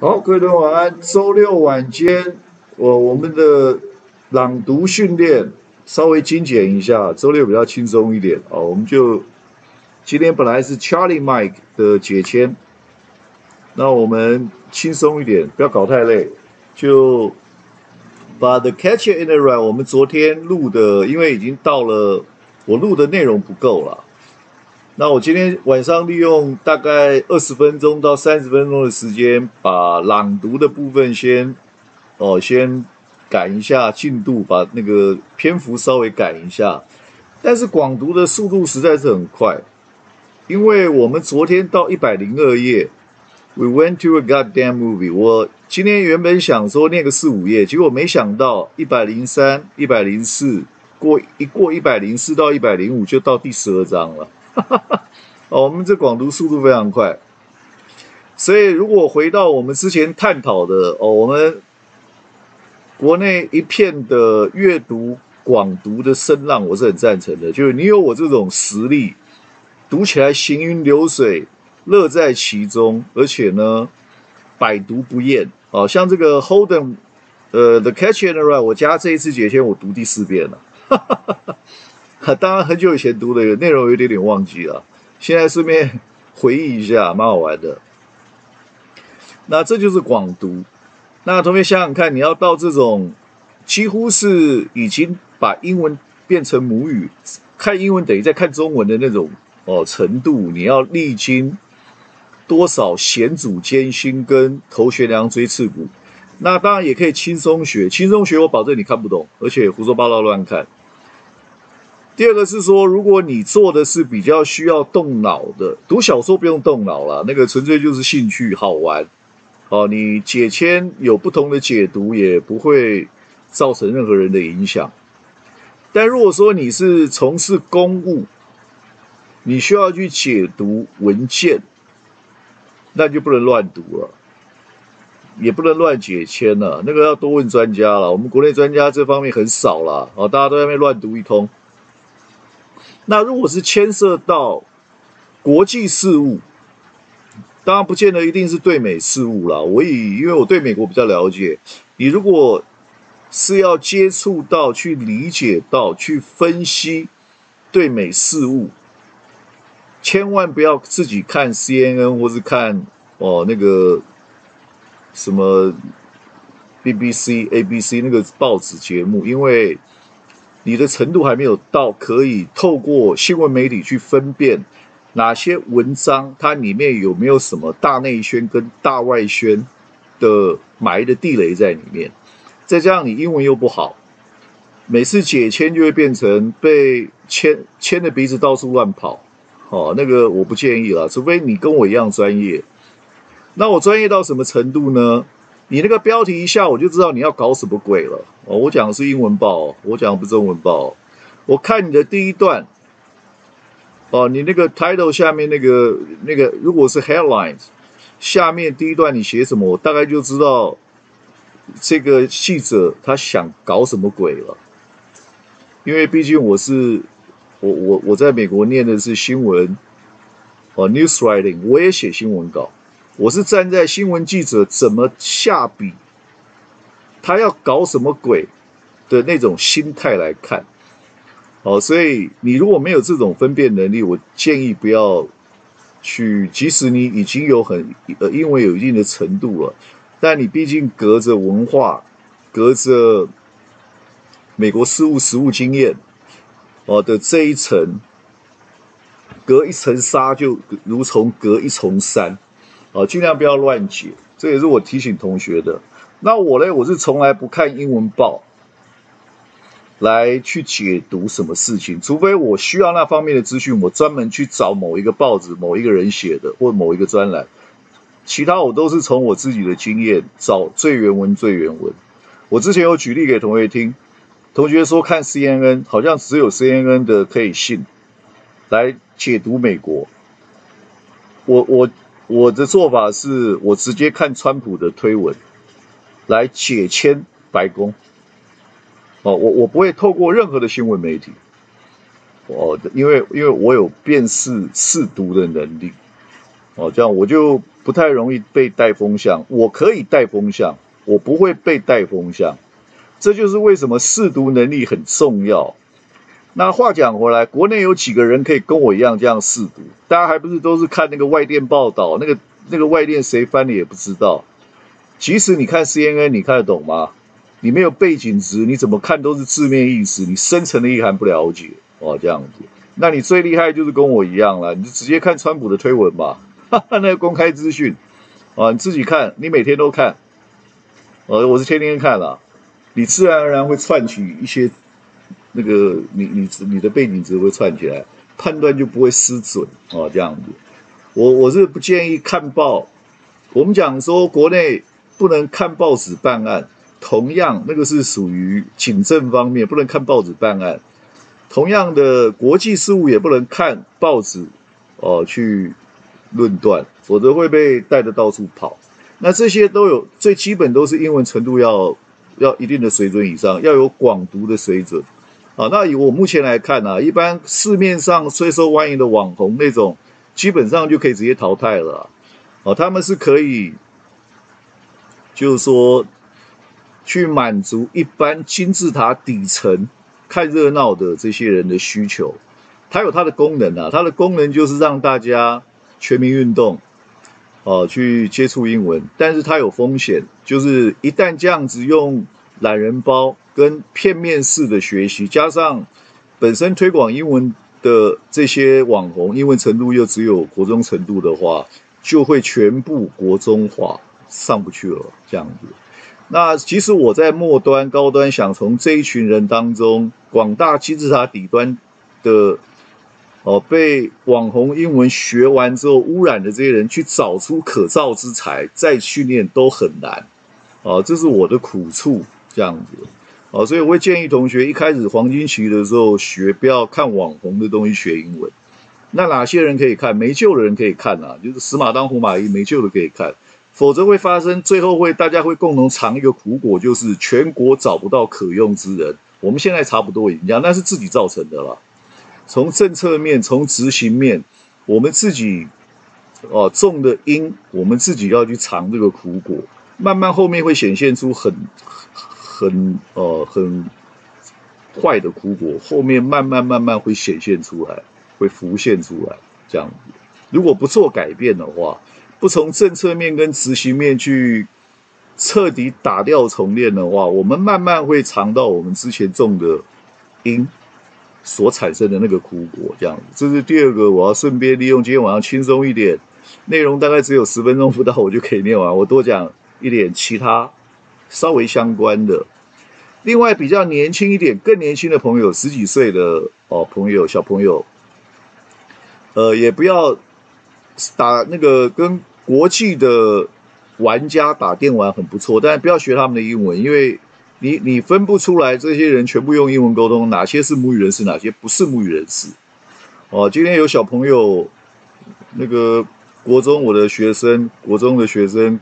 好，各位同学晚安。周六晚间，我我们的朗读训练稍微精简一下，周六比较轻松一点哦。我们就今天本来是 Charlie Mike 的解签，那我们轻松一点，不要搞太累，就把 The Catcher in the Rye 我们昨天录的，因为已经到了，我录的内容不够了。那我今天晚上利用大概二十分钟到三十分钟的时间，把朗读的部分先哦先赶一下进度，把那个篇幅稍微赶一下。但是广读的速度实在是很快，因为我们昨天到一百零二页，We went to a goddamn movie。我今天原本想说念个四五页，结果没想到一百零三、一百零四过一过一百零四到一百零五就到第十二章了。哦，我们这广读速度非常快，所以如果回到我们之前探讨的哦，我们国内一片的阅读广读的声浪，我是很赞成的。就是你有我这种实力，读起来行云流水，乐在其中，而且呢，百读不厌。哦，像这个 Holden，呃，The Catcher in the Rye，我加这一次解签，我读第四遍了。当然，很久以前读的内容有点点忘记了，现在顺便回忆一下，蛮好玩的。那这就是广读。那同学想想看，你要到这种几乎是已经把英文变成母语，看英文等于在看中文的那种哦程度，你要历经多少险阻艰辛跟头悬梁锥刺股？那当然也可以轻松学，轻松学我保证你看不懂，而且胡说八道乱看。第二个是说，如果你做的是比较需要动脑的，读小说不用动脑了，那个纯粹就是兴趣好玩。哦，你解签有不同的解读，也不会造成任何人的影响。但如果说你是从事公务，你需要去解读文件，那就不能乱读了，也不能乱解签了，那个要多问专家了。我们国内专家这方面很少了，哦，大家都在那边乱读一通。那如果是牵涉到国际事务，当然不见得一定是对美事务啦。我以因为我对美国比较了解，你如果是要接触到、去理解到、去分析对美事务，千万不要自己看 CNN 或是看哦那个什么 BBC、ABC 那个报纸节目，因为。你的程度还没有到可以透过新闻媒体去分辨哪些文章它里面有没有什么大内宣跟大外宣的埋的地雷在里面，再加上你英文又不好，每次解签就会变成被牵牵着鼻子到处乱跑，哦，那个我不建议了，除非你跟我一样专业。那我专业到什么程度呢？你那个标题一下，我就知道你要搞什么鬼了哦！我讲的是英文报，我讲的不是中文报。我看你的第一段，哦，你那个 title 下面那个那个，如果是 headlines 下面第一段你写什么，我大概就知道这个记者他想搞什么鬼了。因为毕竟我是我我我在美国念的是新闻哦，news writing，我也写新闻稿。我是站在新闻记者怎么下笔，他要搞什么鬼的那种心态来看，哦，所以你如果没有这种分辨能力，我建议不要去。即使你已经有很呃，因为有一定的程度了，但你毕竟隔着文化，隔着美国事务实务经验，哦的这一层，隔一层纱就如同隔一重山。啊，尽量不要乱解，这也是我提醒同学的。那我呢，我是从来不看英文报来去解读什么事情，除非我需要那方面的资讯，我专门去找某一个报纸、某一个人写的或某一个专栏。其他我都是从我自己的经验找最原文、最原文。我之前有举例给同学听，同学说看 CNN 好像只有 CNN 的可以信来解读美国。我我。我的做法是我直接看川普的推文来解签白宫。哦，我我不会透过任何的新闻媒体。哦，因为因为我有辨识试读的能力。哦，这样我就不太容易被带风向。我可以带风向，我不会被带风向。这就是为什么试读能力很重要。那话讲回来，国内有几个人可以跟我一样这样试读？大家还不是都是看那个外电报道，那个那个外电谁翻的也不知道。即使你看 CNN，你看得懂吗？你没有背景值，你怎么看都是字面意思，你深层的意涵不了解哦，这样子。那你最厉害就是跟我一样了，你就直接看川普的推文吧，那个公开资讯啊，你自己看，你每天都看，呃，我是天天看了，你自然而然会串起一些那个你你你的背景值会串起来，判断就不会失准哦，这样子。我我是不建议看报，我们讲说国内不能看报纸办案，同样那个是属于警政方面，不能看报纸办案。同样的国际事务也不能看报纸哦去论断，否则会被带着到处跑。那这些都有最基本都是英文程度要要一定的水准以上，要有广读的水准。啊，那以我目前来看呢，一般市面上最受欢迎的网红那种，基本上就可以直接淘汰了。哦，他们是可以，就是说去满足一般金字塔底层。看热闹的这些人的需求，它有它的功能啊，它的功能就是让大家全民运动，哦，去接触英文。但是它有风险，就是一旦这样子用懒人包跟片面式的学习，加上本身推广英文的这些网红，英文程度又只有国中程度的话，就会全部国中化，上不去了，这样子。那其实我在末端、高端想从这一群人当中，广大金字塔底端的哦，被网红英文学完之后污染的这些人，去找出可造之才，再训练都很难哦，这是我的苦处，这样子哦，所以我会建议同学一开始黄金期的时候学，不要看网红的东西学英文。那哪些人可以看？没救的人可以看啊，就是死马当活马医，没救的可以看。否则会发生，最后会大家会共同尝一个苦果，就是全国找不到可用之人。我们现在差不多已经讲，那是自己造成的了。从政策面，从执行面，我们自己哦种的因，我们自己要去尝这个苦果。慢慢后面会显现出很很呃很坏的苦果，后面慢慢慢慢会显现出来，会浮现出来这样子。如果不做改变的话。不从政策面跟执行面去彻底打掉重练的话，我们慢慢会尝到我们之前种的因所产生的那个苦果。这样，这是第二个，我要顺便利用今天晚上轻松一点，内容大概只有十分钟不到，我就可以念完。我多讲一点其他稍微相关的。另外，比较年轻一点、更年轻的朋友，十几岁的哦朋友、小朋友，呃，也不要打那个跟。国际的玩家打电玩很不错，但不要学他们的英文，因为你你分不出来这些人全部用英文沟通，哪些是母语人士，哪些不是母语人士。哦，今天有小朋友，那个国中我的学生，国中的学生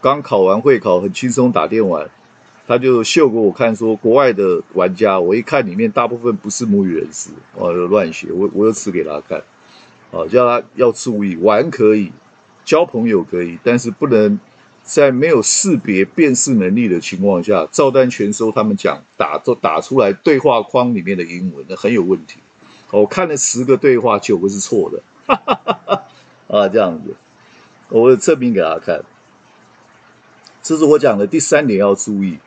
刚考完会考，很轻松打电玩，他就秀给我看，说国外的玩家，我一看里面大部分不是母语人士，哦，乱写，我我又指给他看，哦，叫他要注意，玩可以。交朋友可以，但是不能在没有识别辨识能力的情况下，照单全收。他们讲打都打出来对话框里面的英文，那很有问题。我看了十个对话，九个是错的。哈哈哈哈啊，这样子，我证明给他看。这是我讲的第三点要注意。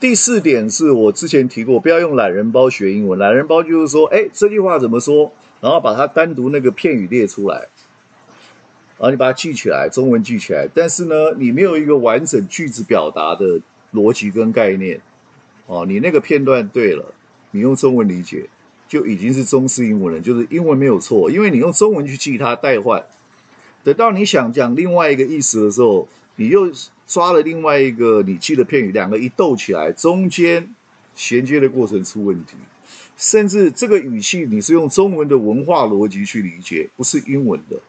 第四点是我之前提过，不要用懒人包学英文。懒人包就是说，哎，这句话怎么说？然后把它单独那个片语列出来。然后你把它记起来，中文记起来，但是呢，你没有一个完整句子表达的逻辑跟概念，哦，你那个片段对了，你用中文理解就已经是中式英文了，就是英文没有错，因为你用中文去记它代换，等到你想讲另外一个意思的时候，你又抓了另外一个你记的片语，两个一斗起来，中间衔接的过程出问题，甚至这个语气你是用中文的文化逻辑去理解，不是英文的。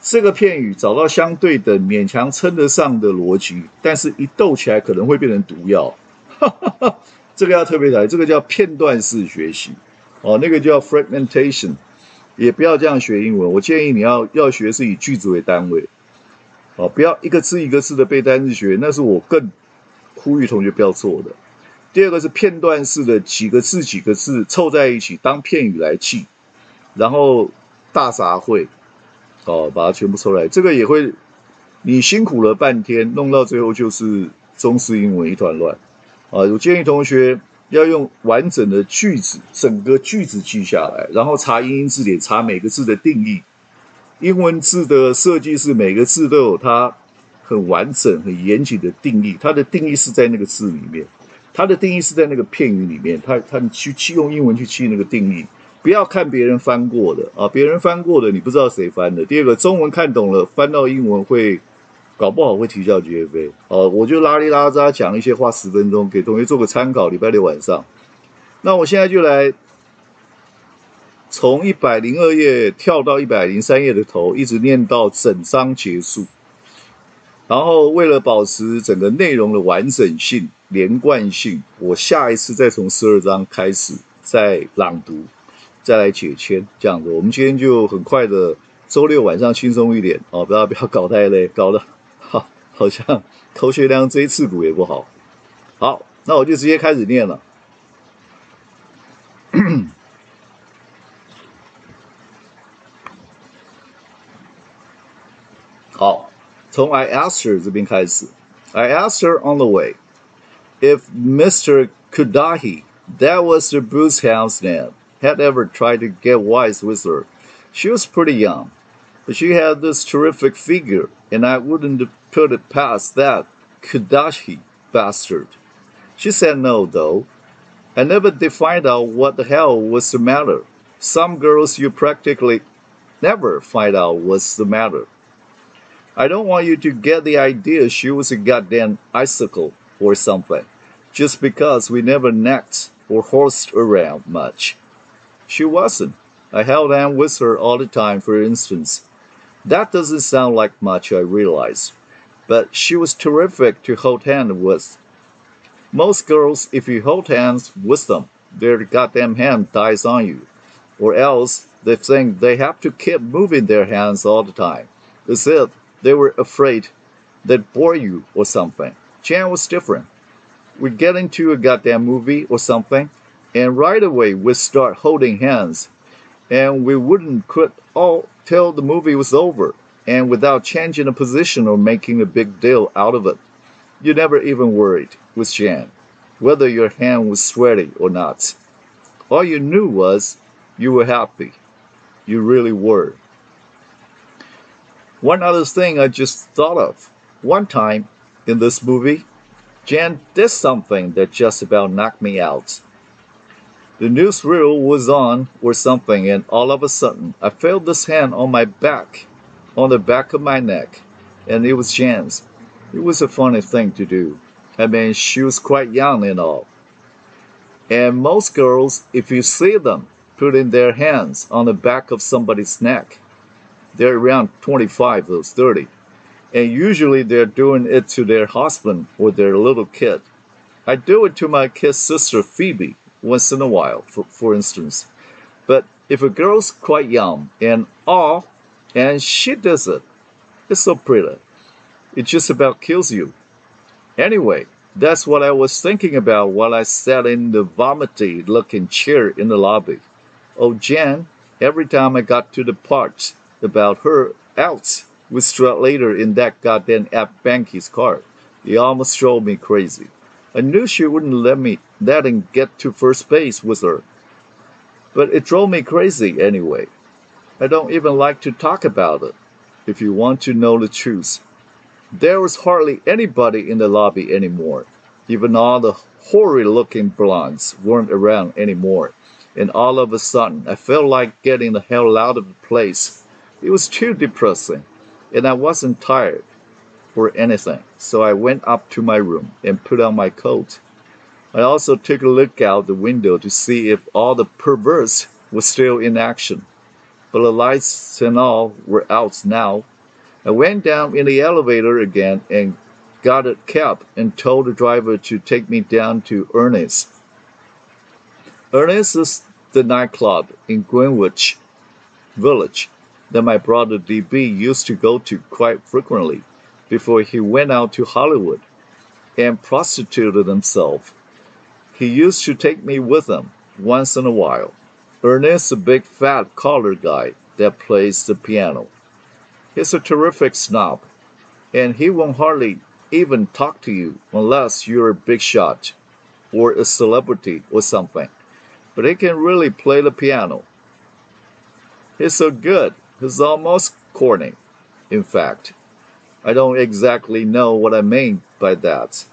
这个片语找到相对的勉强称得上的逻辑，但是一斗起来可能会变成毒药，这个要特别来，这个叫片段式学习，哦，那个叫 fragmentation，也不要这样学英文。我建议你要要学是以句子为单位，哦，不要一个字一个字的背单词学，那是我更呼吁同学不要做的。第二个是片段式的几个字几个字凑在一起当片语来记，然后大杂烩，哦，把它全部凑来，这个也会你辛苦了半天，弄到最后就是中式英文一团乱。啊，我建议同学要用完整的句子，整个句子记下来，然后查英英字典，查每个字的定义。英文字的设计是每个字都有它很完整、很严谨的定义，它的定义是在那个字里面。它的定义是在那个片语里面，它它去去用英文去记那个定义，不要看别人翻过的啊，别人翻过的你不知道谁翻的。第二个，中文看懂了，翻到英文会搞不好会啼笑皆非哦。我就拉里拉扎讲一些话十分钟，给同学做个参考。礼拜六晚上，那我现在就来从一百零二页跳到一百零三页的头，一直念到整章结束。然后为了保持整个内容的完整性。连贯性，我下一次再从十二章开始再朗读，再来解签，这样子。我们今天就很快的，周六晚上轻松一点哦，不要 不要搞太累，搞得好 好像头学量这一次骨也不好。好，那我就直接开始念了。好，从 I asked her 这边开始，I asked her on the way。if Mr. Kudahi, that was the Bruce Hound's name, had ever tried to get wise with her. She was pretty young, but she had this terrific figure, and I wouldn't put it past that Kudahi bastard. She said no, though. I never did find out what the hell was the matter. Some girls you practically never find out what's the matter. I don't want you to get the idea she was a goddamn icicle or something, just because we never necked or horsed around much. She wasn't. I held on with her all the time, for instance. That doesn't sound like much, I realize, but she was terrific to hold hands with. Most girls, if you hold hands with them, their goddamn hand dies on you, or else they think they have to keep moving their hands all the time, as if they were afraid they'd bore you or something. Jan was different. We'd get into a goddamn movie or something, and right away we'd start holding hands, and we wouldn't quit all till the movie was over, and without changing a position or making a big deal out of it. You never even worried with Jan whether your hand was sweaty or not. All you knew was you were happy. You really were. One other thing I just thought of. One time, in this movie, Jan did something that just about knocked me out. The newsreel was on or something, and all of a sudden, I felt this hand on my back, on the back of my neck, and it was Jan's. It was a funny thing to do. I mean, she was quite young and all. And most girls, if you see them putting their hands on the back of somebody's neck, they're around 25 those 30 and usually they're doing it to their husband or their little kid. I do it to my kid's sister Phoebe once in a while, for, for instance. But if a girl's quite young and all, and she does it, it's so pretty. It just about kills you. Anyway, that's what I was thinking about while I sat in the vomity looking chair in the lobby. Oh, Jan, every time I got to the part about her out we struck later in that goddamn App Banky's car. It almost drove me crazy. I knew she wouldn't let me let him get to first base with her. But it drove me crazy anyway. I don't even like to talk about it, if you want to know the truth. There was hardly anybody in the lobby anymore. Even all the horrid looking blondes weren't around anymore. And all of a sudden, I felt like getting the hell out of the place. It was too depressing and I wasn't tired or anything, so I went up to my room and put on my coat. I also took a look out the window to see if all the perverts were still in action, but the lights and all were out now. I went down in the elevator again and got a cab and told the driver to take me down to Ernest. Ernest is the nightclub in Greenwich village that my brother DB used to go to quite frequently before he went out to Hollywood and prostituted himself. He used to take me with him once in a while. Ernest's a big fat colored guy that plays the piano. He's a terrific snob, and he won't hardly even talk to you unless you're a big shot or a celebrity or something. But he can really play the piano. He's so good, he's almost corny. In fact, I don't exactly know what I mean by that,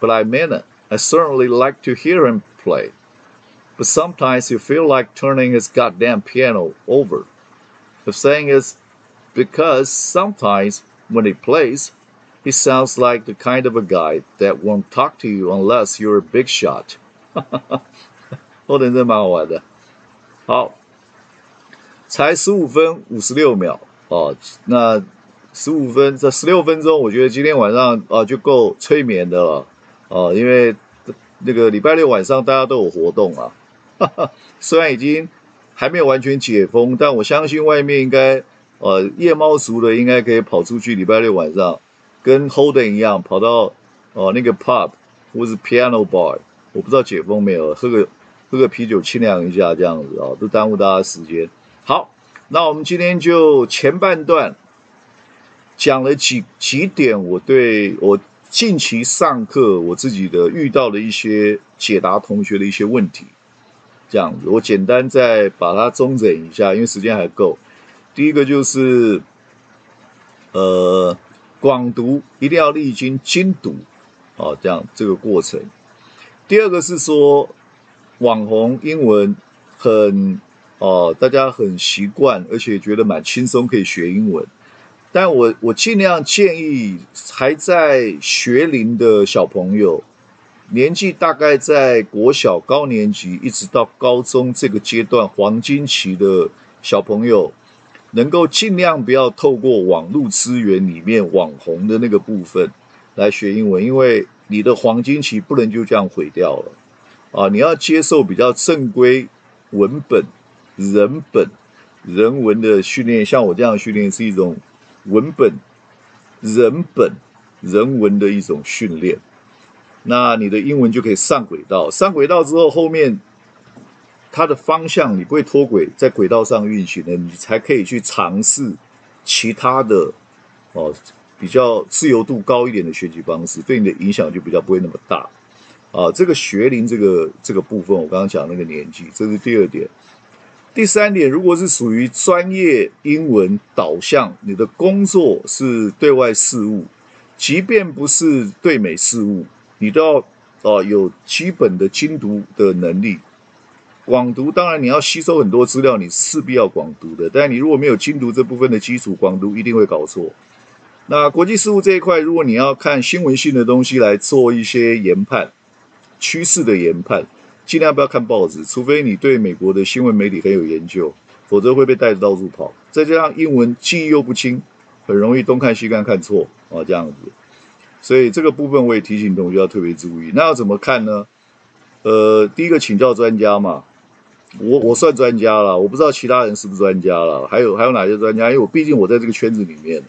but I mean it. I certainly like to hear him play. But sometimes you feel like turning his goddamn piano over. The thing is, because sometimes when he plays, he sounds like the kind of a guy that won't talk to you unless you're a big shot. 后点真蛮好玩的。好， 才十五分五十六秒哦，那十五分这十六分钟，我觉得今天晚上啊就够催眠的了哦，因为那个礼拜六晚上大家都有活动啊，虽然已经还没有完全解封，但我相信外面应该呃夜猫族的应该可以跑出去，礼拜六晚上。跟 Holden 一样，跑到哦那个 pub 或是 piano bar，我不知道解封没有，喝个喝个啤酒清凉一下这样子啊，都耽误大家时间。好，那我们今天就前半段讲了几几点，我对我近期上课我自己的遇到的一些解答同学的一些问题，这样子，我简单再把它中整一下，因为时间还够。第一个就是呃。广读一定要历经精读，哦，这样这个过程。第二个是说，网红英文很哦，大家很习惯，而且觉得蛮轻松，可以学英文。但我我尽量建议还在学龄的小朋友，年纪大概在国小高年级一直到高中这个阶段黄金期的小朋友。能够尽量不要透过网络资源里面网红的那个部分来学英文，因为你的黄金期不能就这样毁掉了啊！你要接受比较正规文本、人本、人文的训练，像我这样训练是一种文本、人本、人文的一种训练，那你的英文就可以上轨道。上轨道之后，后面。它的方向你不会脱轨，在轨道上运行的，你才可以去尝试其他的哦，比较自由度高一点的学习方式，对你的影响就比较不会那么大啊。这个学龄这个这个部分，我刚刚讲那个年纪，这是第二点。第三点，如果是属于专业英文导向，你的工作是对外事务，即便不是对美事务，你都要哦有基本的精读的能力。广读当然你要吸收很多资料，你势必要广读的。但你如果没有精读这部分的基础，广读一定会搞错。那国际事务这一块，如果你要看新闻性的东西来做一些研判、趋势的研判，尽量不要看报纸，除非你对美国的新闻媒体很有研究，否则会被带着到处跑。再加上英文记忆又不清，很容易东看西看看错啊，这样子。所以这个部分我也提醒同学要特别注意。那要怎么看呢？呃，第一个请教专家嘛。我我算专家了，我不知道其他人是不是专家了。还有还有哪些专家？因为我毕竟我在这个圈子里面，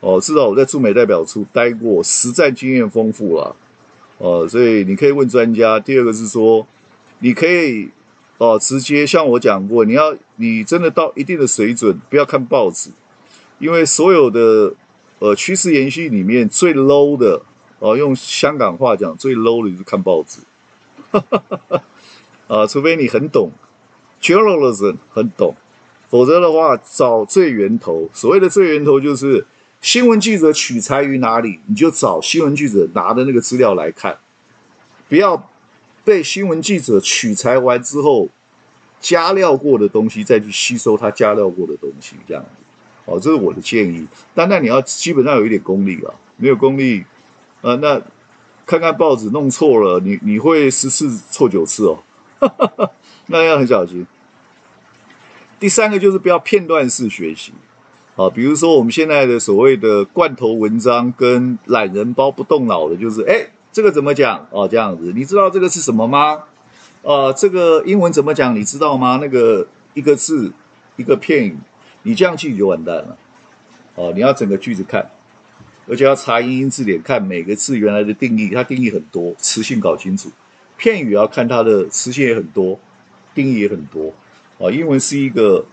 哦，至少我在驻美代表处待过，实战经验丰富了，哦，所以你可以问专家。第二个是说，你可以哦直接像我讲过，你要你真的到一定的水准，不要看报纸，因为所有的呃趋势延续里面最 low 的哦，用香港话讲最 low 的就是看报纸，啊，除非你很懂。Journalism 很懂，否则的话找最源头。所谓的最源头就是新闻记者取材于哪里，你就找新闻记者拿的那个资料来看，不要被新闻记者取材完之后加料过的东西再去吸收他加料过的东西，这样子。哦，这是我的建议。但那你要基本上有一点功力啊，没有功力，呃，那看看报纸弄错了，你你会十次错九次哦。那要很小心。第三个就是不要片段式学习，啊，比如说我们现在的所谓的罐头文章跟懒人包不动脑的，就是哎，这个怎么讲哦？这样子，你知道这个是什么吗？呃，这个英文怎么讲？你知道吗？那个一个字一个片语，你这样记就完蛋了。哦，你要整个句子看，而且要查英英字典看每个字原来的定义，它定义很多，词性搞清楚。片语要看它的词性也很多，定义也很多。啊，英文是一个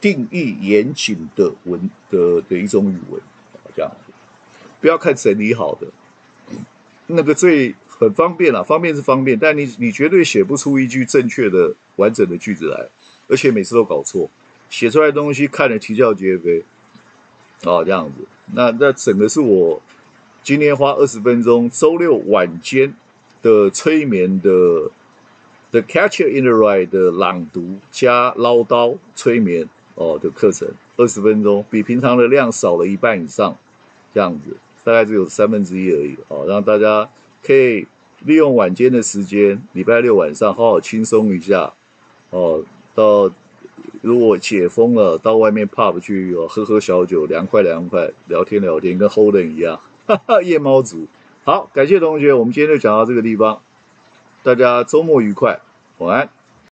定义严谨的文的的一种语文，这样子。不要看整理好的，那个最很方便了，方便是方便，但你你绝对写不出一句正确的完整的句子来，而且每次都搞错，写出来的东西看了啼笑皆非。哦，这样子，那那整个是我今天花二十分钟，周六晚间的催眠的 The Catcher in the Rye 的朗读加唠叨催眠哦的课程，二十分钟，比平常的量少了一半以上，这样子。大概只有三分之一而已哦，让大家可以利用晚间的时间，礼拜六晚上好好轻松一下哦。到如果解封了，到外面 pub 去哦喝喝小酒，凉快凉快，聊天聊天，跟 Holden 一样，哈哈，夜猫族。好，感谢同学，我们今天就讲到这个地方，大家周末愉快，晚安。